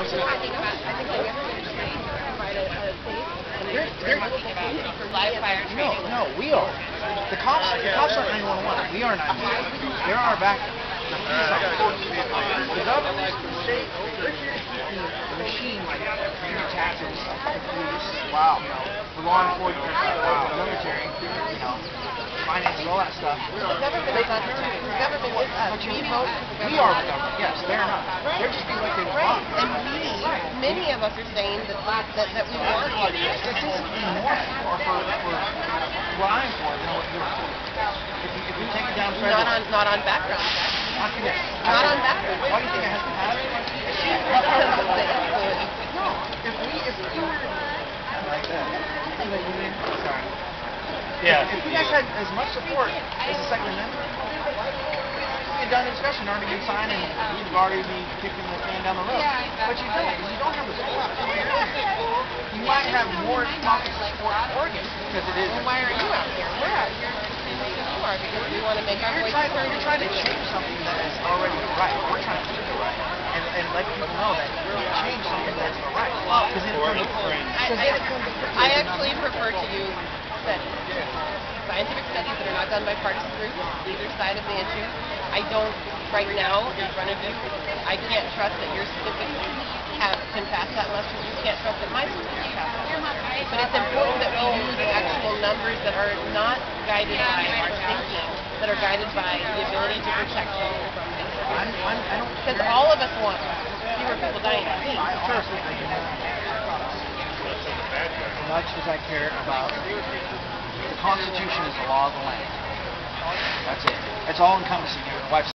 No, no, we are. The cops, the cops aren't 911. We are 911. They're our backup. The government, the state, they're here to keep the, the machine like taxes, the police, wow, you know, the law enforcement, wow, the military, you know, finances, all that stuff. The government is not, the government is uh, us. We know, vote for the we are the government. Yes, they're not. They're just being elected Right, by. and we, many of us are saying that, that, that we want to. statistically more for, for, for what I'm for than what you're for. If you, if you take it down further. Not on, not on background check. not for. Not on background. Why do you think it has to pass? Because of the influence. No, if we, if we were like that, see what you? Sorry. Yeah. If you guys had as much support as the Second Amendment, we done the discussion, already been signed, and we'd already be kicking the can down the road. But you don't, because you don't have the support. You might have more pockets of support Oregon because it is. Well, why are you out here? We're out here just as much as you are because we want to make our You're voices trying, heard. you're trying to change something that is already right. We're trying to keep it right. And, and let people know that we're change something that's right. Because then it Or comes the friend. I, because I, then I actually prefer to use studies, uh, scientific studies that are not done by partisan groups, either side of the issue. I don't, right now, in front of you, I can't trust that your statistics have, can pass that muster. You can't trust that my statistics pass that. But it's important that we use actual numbers that are not guided by our thinking, that are guided by the ability to protect children from things. I'm, I'm, I don't Because all of us want fewer people dying at sea. I honestly, I do not as much as I care about the Constitution is the law of the land. That's it. That's all encompassing.